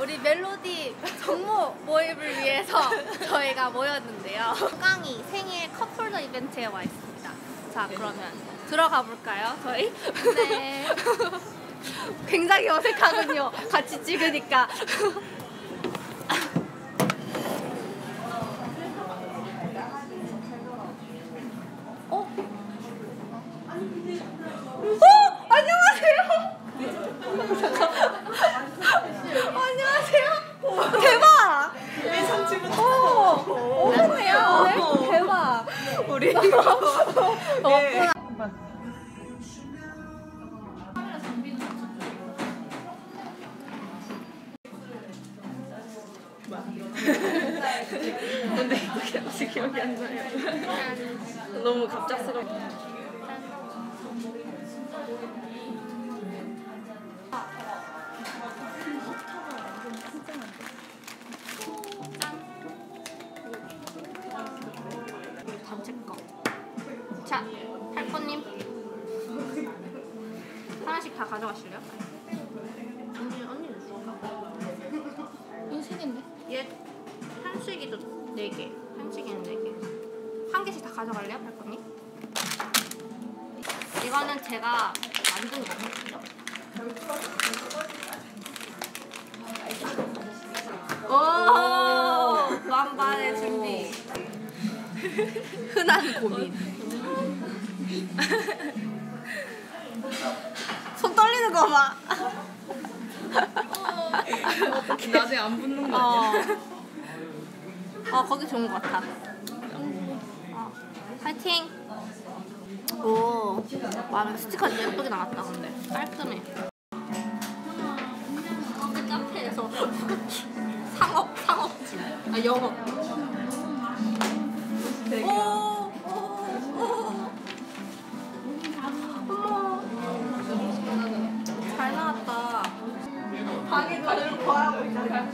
우리 멜로디 정모 모임을 위해서 저희가 모였는데요. 호강이 생일 컵홀더 이벤트에 와 있습니다. 자, 그러면 들어가 볼까요, 저희? 네. 굉장히 어색하군요. 같이 찍으니까. 어? 어? 안녕하세요. 안녕하세요. 대박. 오, 오네요. 네? 대박. 우리 어, 근데 이렇게 혹시 기억이 안 나요. 너무 갑작스럽. 단 자, 할거님 하나씩 다 가져가실래요? 언니 언니는 주워. 이거 세 개인데? 얘 한식이도 네 개, 한식이는 네 개. 한 개씩 다 가져갈래요, 할거님? 이거는 제가 만든 거거든요. 오, 만반의 준비. 흔한 고민. 손 떨리는 거 봐. 낮에 안 붙는 거 어. 아니야? 어, 거기 좋은 것 같아. 어. 파이팅! 오, 와, 근데 스티커 예쁘게 나왔다, 근데. 깔끔해. 그 카페에서 상업, 상업집. 아, 영업. 방에 가려고 구하고 있잖아.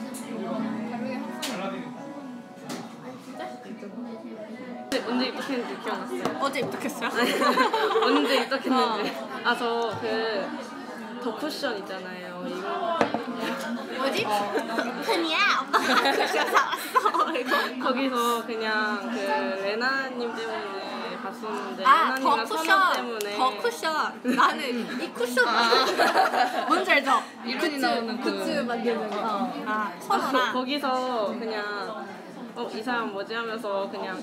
언제, 입덕했는지 기억났어요? 어제 입덕했어요? 언제 입덕했는지. 아 저그 덕쿠션 있잖아요. 이거 뭐지? 흔이야 엄마가 쿠션 사왔어 거기서 그냥 그 레나님 때문에 봤었는데 아, 더 쿠션, 때문에 더 쿠션. 나는 이 쿠션 뭔지 알죠? 이론이 나오는 그 굿즈 만드는 거. 아, 아, 거, 선호랑 거기서 그냥 어 이 사람 뭐지 하면서 그냥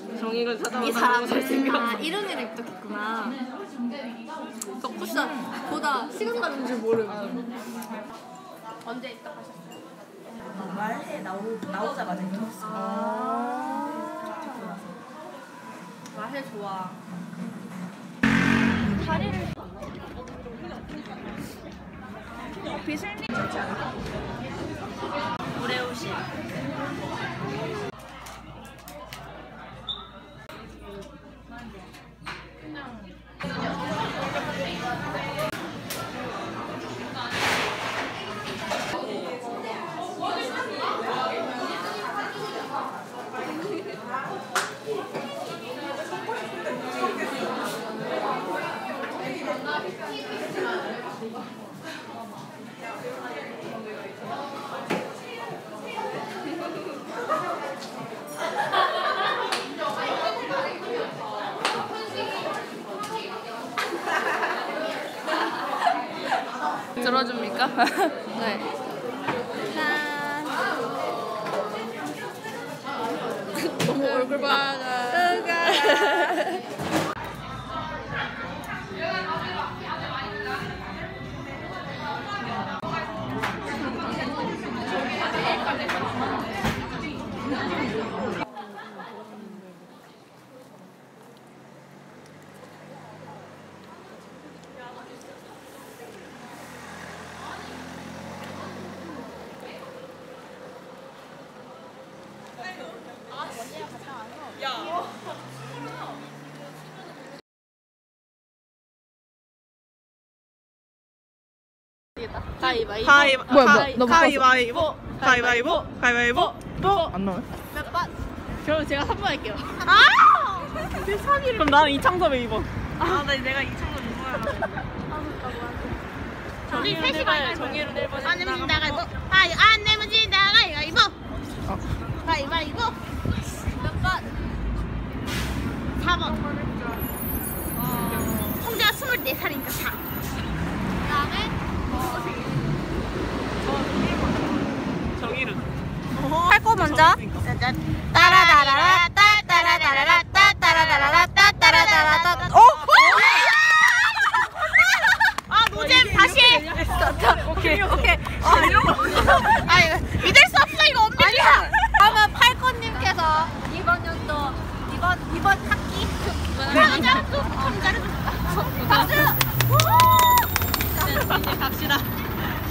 사람 너무 잘생겼어. 아, 이런 애를 입덕했구나. 더 쿠션 보다 시간 가는 줄 모르고. 언제 입덕하셨어요? 말해 나오, 나오자마자 입덕했어. 아, 맛이 좋아. 다리를 오레오시. 들어줍니까? 네. 짠. 너무 얼굴 봐. 가위바위보. 가위 뭐야, 뭐야, 가위- 너못 가위바위보. 가위바위보. 가위바위보. 뽀안 나와요? 몇 번? 그럼 제가 3번 할게요. 내 3위를 그럼 나는 이창섭의 2번. 아 나 내가 이창섭 2번 우리 셋이 만날 정의로 1번 안 내면 나가고